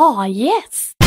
Ah, yes.